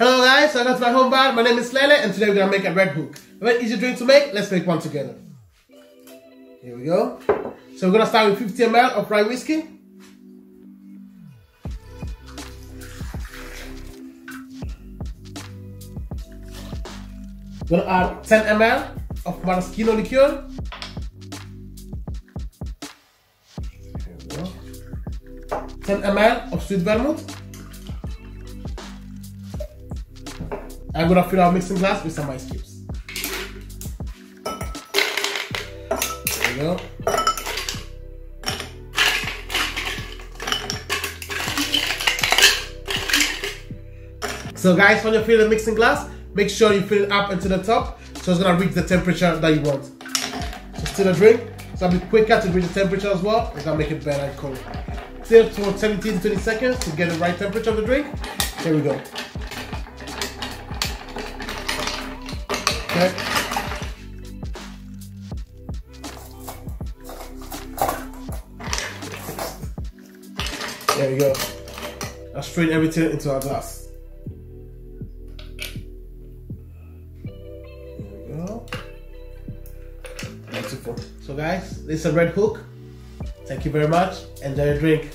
Hello guys, welcome to my home bar. My name is Lele and today we're gonna make a red hook. A very easy drink to make, let's make one together. Here we go. So we're gonna start with 50 ml of rye whiskey. We're gonna add 10 ml of maraschino liqueur. Here we go. 10 ml of sweet vermouth. I'm gonna fill our mixing glass with some ice cubes. There we go. So guys, when you fill the mixing glass, make sure you fill it up into the top so it's gonna reach the temperature that you want. So still a drink, so I'll be quicker to reach the temperature as well. It's gonna make it better and cold. Still for 17 to 20 seconds to get the right temperature of the drink. Here we go. Okay. There we go. I'll strain everything into our glass. There we go. Beautiful. So guys, this is a red hook. Thank you very much. Enjoy your drink.